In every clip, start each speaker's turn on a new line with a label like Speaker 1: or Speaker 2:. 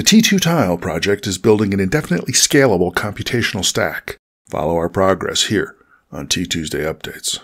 Speaker 1: The T2 Tile project is building an indefinitely scalable computational stack. Follow our progress here on T Tuesday Updates.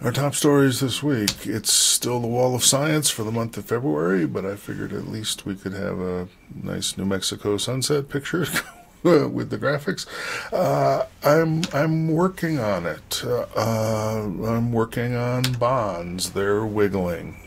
Speaker 1: Our top stories this week. It's still the Wall of Science for the month of February, but I figured at least we could have a nice New Mexico sunset picture with the graphics. Uh, I'm I'm working on it. Uh, I'm working on bonds. They're wiggling.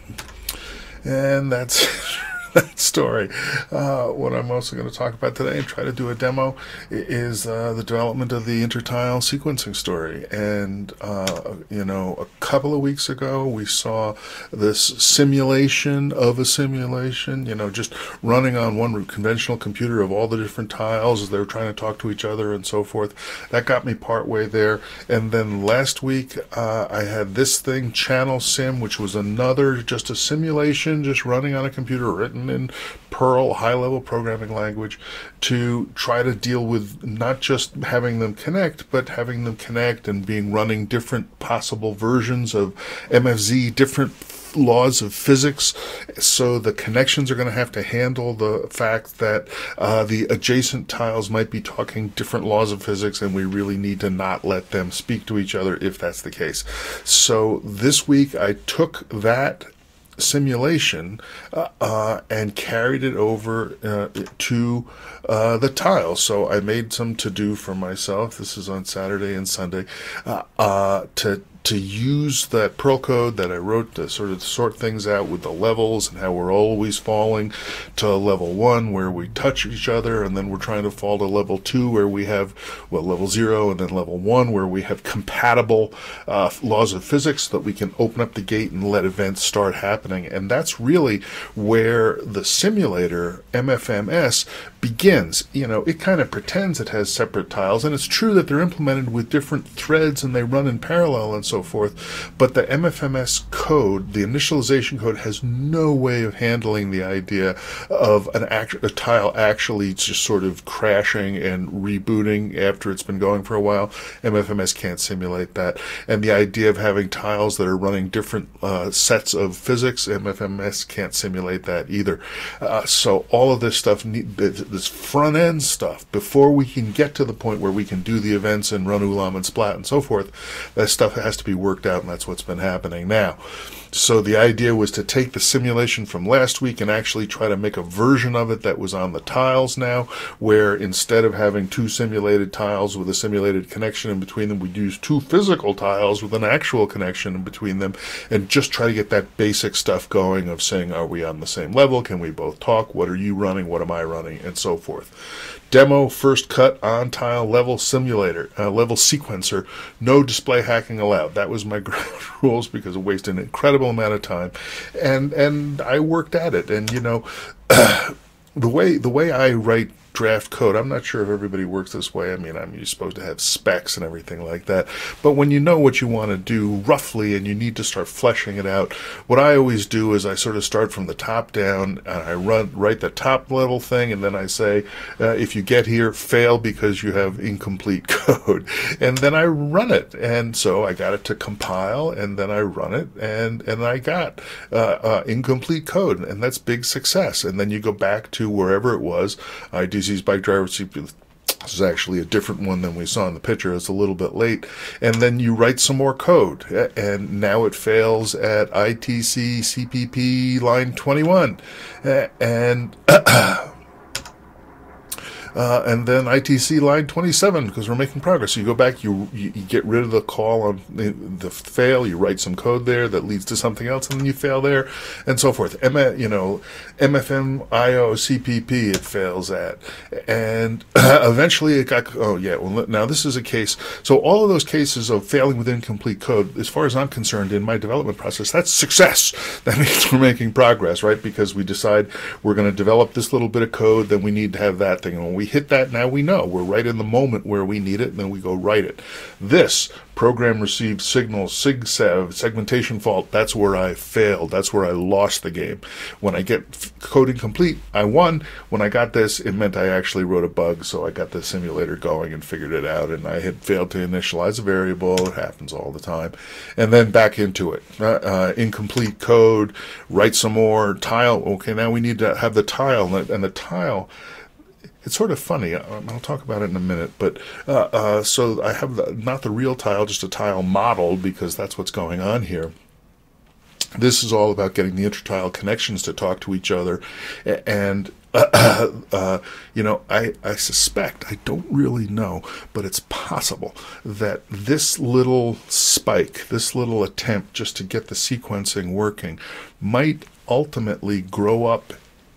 Speaker 1: And that's that story. Uh, what I'm also going to talk about today and try to do a demo is uh, the development of the intertile sequencing story. And, uh, you know, a couple of weeks ago, we saw this simulation of a simulation, you know, just running on one conventional computer of all the different tiles as they were trying to talk to each other and so forth. That got me partway there. And then last week, uh, I had this thing, Channel Sim, which was another, just a simulation, just running on a computer written written in Perl, high level programming language, to try to deal with not just having them connect, but having them connect and being running different possible versions of MFZ, different laws of physics. So the connections are going to have to handle the fact that uh, the adjacent tiles might be talking different laws of physics, and we really need to not let them speak to each other if that's the case. So this week I took that simulation uh, uh, and carried it over uh, to uh, the tile. So I made some to do for myself. This is on Saturday and Sunday uh, uh, to to use that Perl code that I wrote to sort of sort things out with the levels and how we're always falling to level one where we touch each other, and then we're trying to fall to level two where we have, well, level zero, and then level one where we have compatible uh, laws of physics that we can open up the gate and let events start happening. And that's really where the simulator, MFMS, begins. You know, it kind of pretends it has separate tiles, and it's true that they're implemented with different threads and they run in parallel and so forth. But the MFMS code, the initialization code, has no way of handling the idea of an act- a tile actually just sort of crashing and rebooting after it's been going for a while. MFMS can't simulate that. And the idea of having tiles that are running different uh, sets of physics, MFMS can't simulate that either. Uh, so all of this stuff, this front end stuff, before we can get to the point where we can do the events and run Ulam and Splat and so forth, that stuff has to be worked out, and that's what's been happening now. So the idea was to take the simulation from last week and actually try to make a version of it that was on the tiles now, where instead of having two simulated tiles with a simulated connection in between them, we'd use two physical tiles with an actual connection in between them and just try to get that basic stuff going of saying, are we on the same level? Can we both talk? What are you running? What am I running? And so forth. Demo first cut on tile level simulator, uh, level sequencer, no display hacking allowed. That was my rules because it wasted an incredible amount of time, and and I worked at it. And you know, the way the way I write draft code. I'm not sure if everybody works this way. I mean, I'm you're supposed to have specs and everything like that. But when you know what you want to do roughly and you need to start fleshing it out, what I always do is I sort of start from the top down and I run write the top level thing and then I say, uh, if you get here, fail because you have incomplete code. And then I run it. And so I got it to compile and then I run it and, and I got uh, uh, incomplete code. And that's big success. And then you go back to wherever it was. I do DC's bike driver CPU. This is actually a different one than we saw in the picture. It's a little bit late. And then you write some more code. And now it fails at ITC CPP line 21. And uh, and then ITC line 27 because we're making progress. So you go back, you, you, you get rid of the call on the, the, fail, you write some code there that leads to something else, and then you fail there, and so forth. M- you know, MFM IO CPP it fails at, and eventually it got. Oh yeah, well now this is a case. So all of those cases of failing with incomplete code, as far as I'm concerned, in my development process, that's success. That means we're making progress, right? Because we decide we're going to develop this little bit of code, then we need to have that thing, and when we hit that, now we know. We're right in the moment where we need it, and then we go write it. This program received signal, SIGSEGV, segmentation fault, that's where I failed. That's where I lost the game. When I get coding complete, I won. When I got this, it meant I actually wrote a bug, so I got the simulator going and figured it out, and I had failed to initialize a variable. It happens all the time. And then back into it. Uh, uh, incomplete code, write some more, tile. Okay, now we need to have the tile, and the tile it's sort of funny. Um, I'll talk about it in a minute. But uh, uh, so I have the, not the real tile, just a tile model because that's what's going on here. This is all about getting the intertile connections to talk to each other, and uh, uh, you know, I, I suspect, I don't really know, but it's possible that this little spike, this little attempt just to get the sequencing working, might ultimately grow up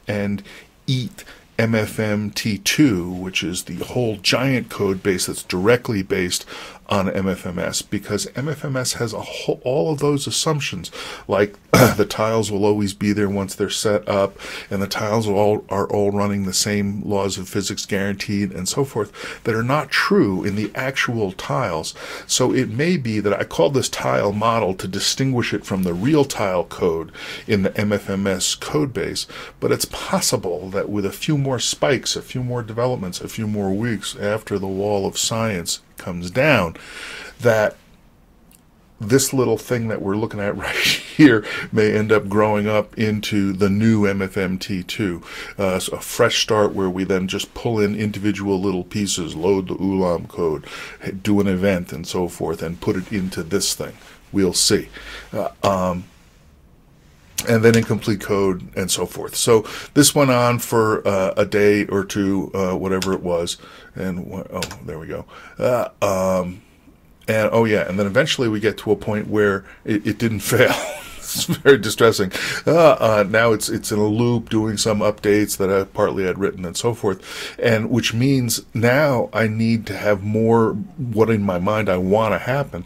Speaker 1: and eat MFMT2, which is the whole giant code base that's directly based on MFMS because MFMS has a whole, all of those assumptions, like the tiles will always be there once they're set up, and the tiles are all, are all running the same laws of physics guaranteed, and so forth, that are not true in the actual tiles. So it may be that I call this tile model to distinguish it from the real tile code in the MFMS code base, but it's possible that with a few more spikes, a few more developments, a few more weeks after the wall of science comes down, that this little thing that we're looking at right here may end up growing up into the new MFMT2, uh, so a fresh start where we then just pull in individual little pieces, load the ULAM code, do an event, and so forth, and put it into this thing. We'll see. Uh, um, and then incomplete code and so forth. So this went on for uh, a day or two, uh, whatever it was, and oh, there we go. Uh, um, and oh yeah, and then eventually we get to a point where it, it didn't fail. It's very distressing. Uh, uh, now it's it's in a loop doing some updates that I partly had written and so forth, and which means now I need to have more what in my mind I want to happen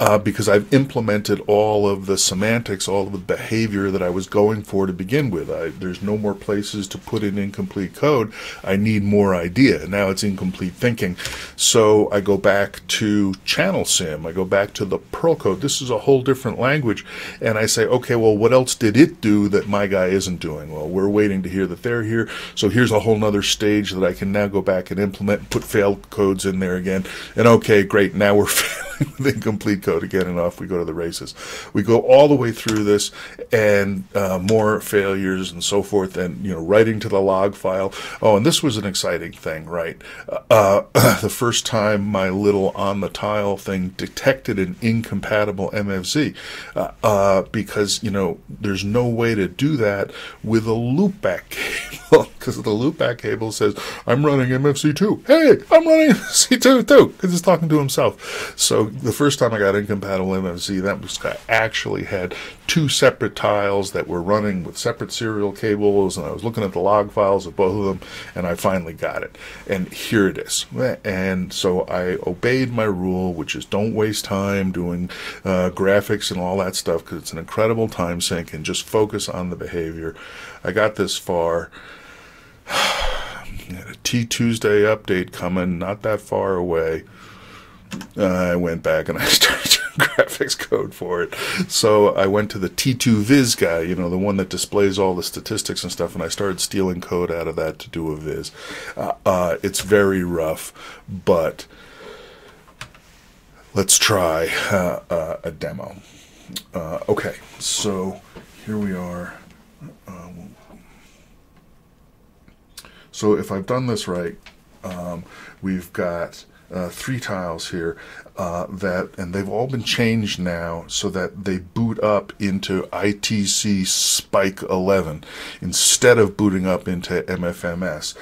Speaker 1: uh, because I've implemented all of the semantics, all of the behavior that I was going for to begin with. I, there's no more places to put in incomplete code. I need more idea. Now it's incomplete thinking, so I go back to channel sim. I go back to the Perl code. This is a whole different language, and I say say, okay, well, what else did it do that my guy isn't doing? Well, we're waiting to hear that they're here. So here's a whole nother stage that I can now go back and implement and put fail codes in there again. And okay, great. Now we're failing with incomplete code again, and off we go to the races. We go all the way through this and uh, more failures and so forth, and you know, writing to the log file. Oh, and this was an exciting thing, right? Uh, the first time my little on the tile thing detected an incompatible MFZ, uh, uh because you know there's no way to do that with a loopback cable because the loopback cable says I'm running MFZ2. Hey, I'm running MFZ2 too because it's talking to himself. So the first time I got incompatible MFZ, that was actually had two separate tiles that were running with separate serial cables, and I was looking at the log files of both of them, and I finally got it. And here it is. And so I obeyed my rule, which is don't waste time doing uh, graphics and all that stuff because it's an incredible time sink, and just focus on the behavior. I got this far. a T Tuesday update coming, not that far away. I went back and I started doing graphics code for it. So I went to the T2 Viz guy, you know, the one that displays all the statistics and stuff, and I started stealing code out of that to do a Viz. Uh, uh, it's very rough, but let's try uh, uh, a demo. Uh, okay, so here we are. so if I've done this right, um, we've got uh, three tiles here uh, that, and they've all been changed now so that they boot up into ITC Spike 11 instead of booting up into MFMS.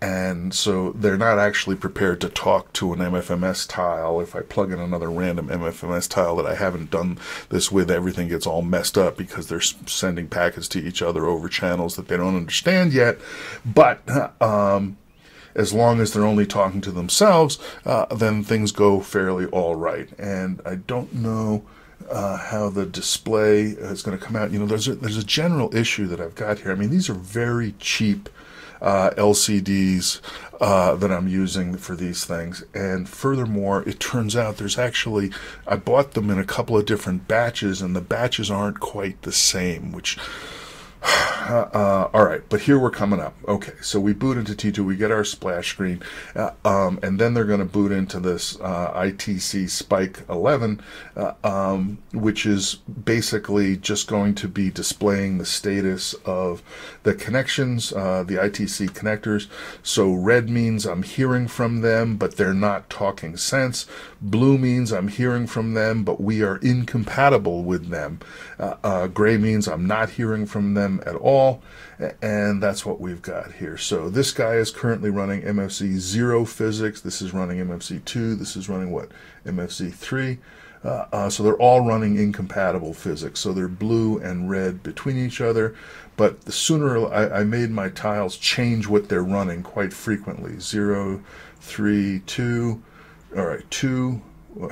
Speaker 1: And so they're not actually prepared to talk to an MFMS tile. If I plug in another random MFMS tile that I haven't done this with, everything gets all messed up because they're sending packets to each other over channels that they don't understand yet. But, um, as long as they're only talking to themselves, uh, then things go fairly all right. And I don't know uh, how the display is going to come out. You know, there's a, there's a general issue that I've got here. I mean, these are very cheap uh, LCDs uh, that I'm using for these things. And furthermore, it turns out there's actually, I bought them in a couple of different batches, and the batches aren't quite the same, which uh, all right, but here we're coming up. Okay, so we boot into T2, we get our splash screen, uh, um, and then they're going to boot into this uh, ITC Spike 11, uh, um, which is basically just going to be displaying the status of the connections, uh, the ITC connectors. So red means I'm hearing from them, but they're not talking sense. Blue means I'm hearing from them, but we are incompatible with them. Uh, gray means I'm not hearing from them at all. And that's what we've got here. So this guy is currently running MFZ 0 physics. This is running MFZ 2. This is running what? MFZ 3. Uh, uh, so they're all running incompatible physics. So they're blue and red between each other. But the sooner I, I made my tiles change what they're running quite frequently. 0, 3, 2. All right, 2.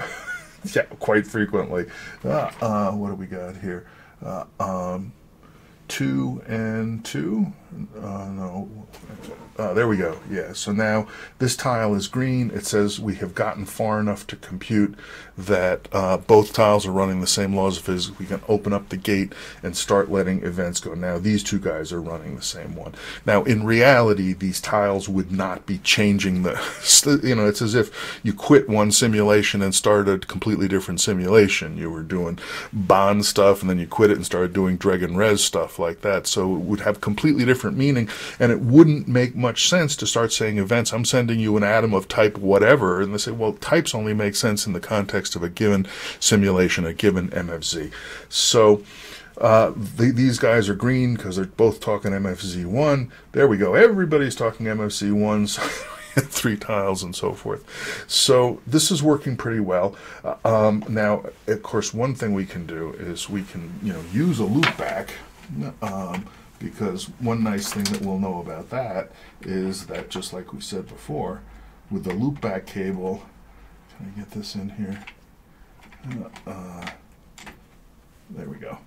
Speaker 1: yeah, quite frequently. Uh, uh, what do we got here? Uh, um, two and two. Uh, no, uh, there we go. Yeah, so now this tile is green. It says we have gotten far enough to compute that uh, both tiles are running the same laws of physics. We can open up the gate and start letting events go. Now these two guys are running the same one. Now in reality, these tiles would not be changing the, you know, it's as if you quit one simulation and started a completely different simulation. You were doing Bond stuff and then you quit it and started doing Dragon Res stuff like that. So it would have completely different meaning and it wouldn't make much sense to start saying events, I'm sending you an atom of type whatever. And they say, well, types only make sense in the context of a given simulation, a given MFZ. So, uh, the, these guys are green because they're both talking MFZ1. There we go. Everybody's talking MFZ1. So three tiles and so forth. So this is working pretty well. Uh, um, now, of course, one thing we can do is we can, you know, use a loopback. Um, because one nice thing that we'll know about that is that just like we said before, with the loopback cable, can I get this in here? Uh, uh, there we go.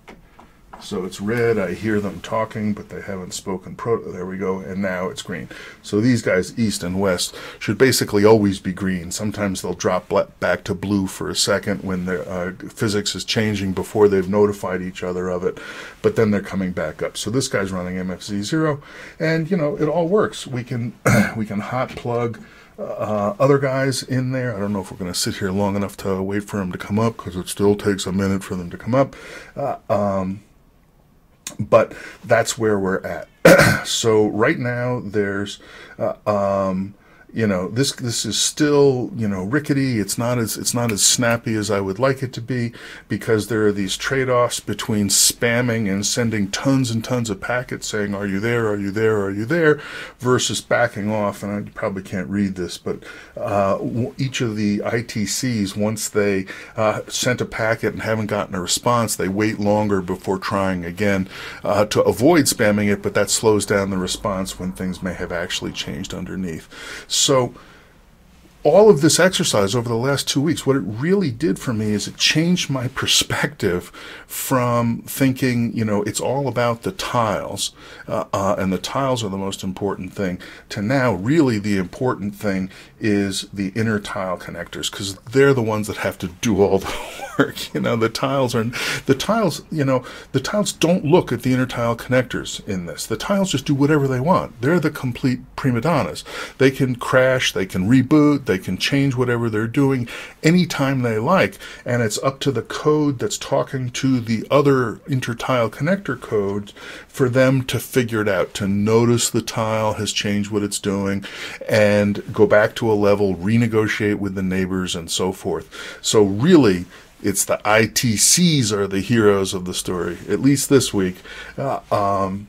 Speaker 1: So it's red, I hear them talking, but they haven't spoken proto. There we go, and now it's green. So these guys, east and west, should basically always be green. Sometimes they'll drop back to blue for a second when their uh, physics is changing before they've notified each other of it, but then they're coming back up. So this guy's running MFZ0, and you know, it all works. We can, we can hot plug uh, other guys in there. I don't know if we're going to sit here long enough to wait for them to come up because it still takes a minute for them to come up. Uh, um, but that's where we're at. so right now there's uh, um, you know this this is still you know rickety. It's not as it's not as snappy as i would like it to be because there are these trade-offs between spamming and sending tons and tons of packets saying are you there? Are you there? Are you there? versus backing off and i probably can't read this but uh, each of the itcs once they uh, sent a packet and haven't gotten a response they wait longer before trying again uh, to avoid spamming it but that slows down the response when things may have actually changed underneath. so, so all of this exercise over the last two weeks, what it really did for me is it changed my perspective from thinking, you know, it's all about the tiles, uh, uh, and the tiles are the most important thing, to now really the important thing is the intertile connectors, because they're the ones that have to do all the work. You know, the tiles are, the tiles, you know, the tiles don't look at the intertile connectors in this. The tiles just do whatever they want. They're the complete prima donnas. They can crash, they can reboot, they can change whatever they're doing anytime they like, and it's up to the code that's talking to the other intertile connector codes for them to figure it out, to notice the tile has changed what it's doing, and go back to a level, renegotiate with the neighbors, and so forth. So really, it's the ITCs are the heroes of the story, at least this week. Uh, um,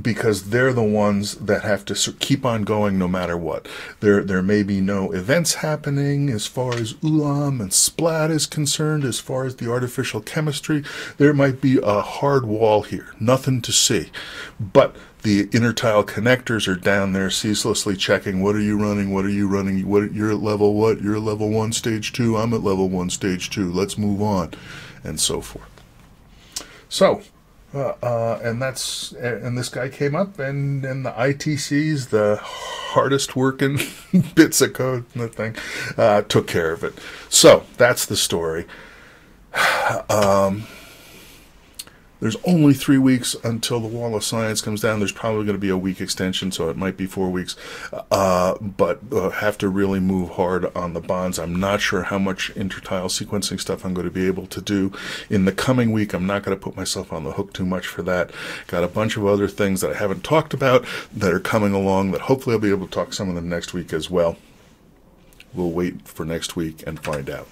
Speaker 1: because they're the ones that have to keep on going no matter what. There, there may be no events happening as far as Ulam and Splat is concerned, as far as the artificial chemistry. There might be a hard wall here, nothing to see. But the intertile connectors are down there ceaselessly checking what are you running, what are you running, what you're at level what, you're at level one, stage two, I'm at level one, stage two, let's move on, and so forth. So, uh, and that's and this guy came up and and the ITCs, the hardest working bits of code in the thing, uh, took care of it. So that's the story. Um, there's only three weeks until the wall of science comes down. There's probably going to be a week extension, so it might be four weeks. Uh, but uh, have to really move hard on the bonds. I'm not sure how much intertile sequencing stuff I'm going to be able to do in the coming week. I'm not going to put myself on the hook too much for that. Got a bunch of other things that I haven't talked about that are coming along that hopefully I'll be able to talk some of them next week as well. We'll wait for next week and find out.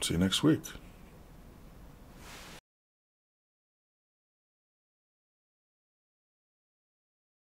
Speaker 1: See you next week.